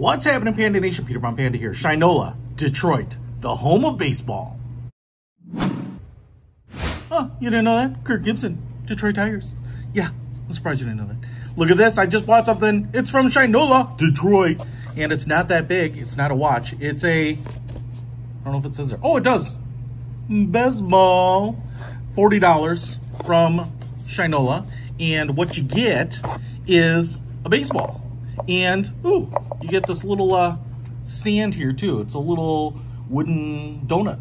What's happening, Panda Nation? Peter Von Panda here. Shinola, Detroit, the home of baseball. Oh, you didn't know that? Kirk Gibson, Detroit Tigers. Yeah, I'm surprised you didn't know that. Look at this. I just bought something. It's from Shinola, Detroit. And it's not that big. It's not a watch. It's a, I don't know if it says there. Oh, it does. Baseball. $40 from Shinola. And what you get is a baseball. And, ooh, you get this little uh, stand here too. It's a little wooden donut.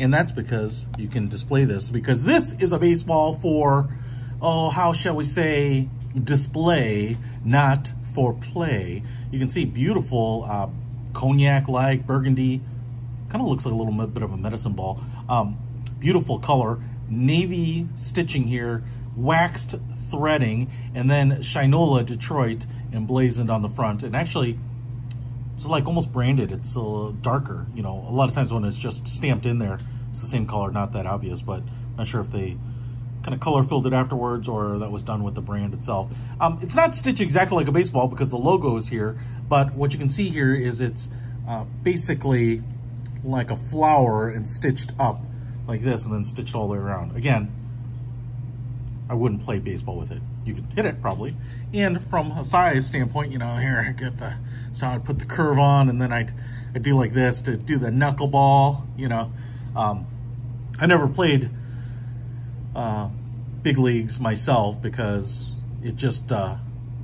And that's because you can display this because this is a baseball for, oh, how shall we say, display, not for play. You can see beautiful uh, cognac-like burgundy, kind of looks like a little bit of a medicine ball. Um, beautiful color, navy stitching here, waxed threading, and then Shinola Detroit emblazoned on the front. And actually, it's like almost branded. It's a little darker. You know, a lot of times when it's just stamped in there, it's the same color, not that obvious, but I'm not sure if they kind of color filled it afterwards or that was done with the brand itself. Um, it's not stitched exactly like a baseball because the logo is here, but what you can see here is it's uh, basically like a flower and stitched up like this and then stitched all the way around. Again, I wouldn't play baseball with it. You could hit it probably. And from a size standpoint, you know, here I get the, so I'd put the curve on and then I'd, I'd do like this to do the knuckleball, you know. Um, I never played uh, big leagues myself because it just uh,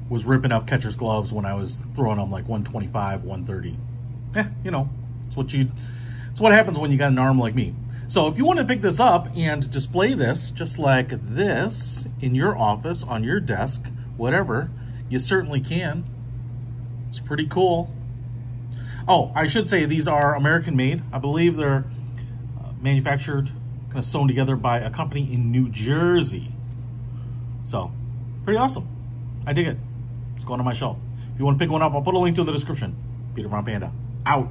was ripping up catcher's gloves when I was throwing them like 125, 130. Eh, you know, it's what you, it's what happens when you got an arm like me. So if you want to pick this up and display this just like this in your office, on your desk, whatever, you certainly can. It's pretty cool. Oh, I should say these are American made. I believe they're uh, manufactured, kind of sewn together by a company in New Jersey. So, pretty awesome. I dig it. It's going on my shelf. If you want to pick one up, I'll put a link to in the description. Peter Von Panda, out.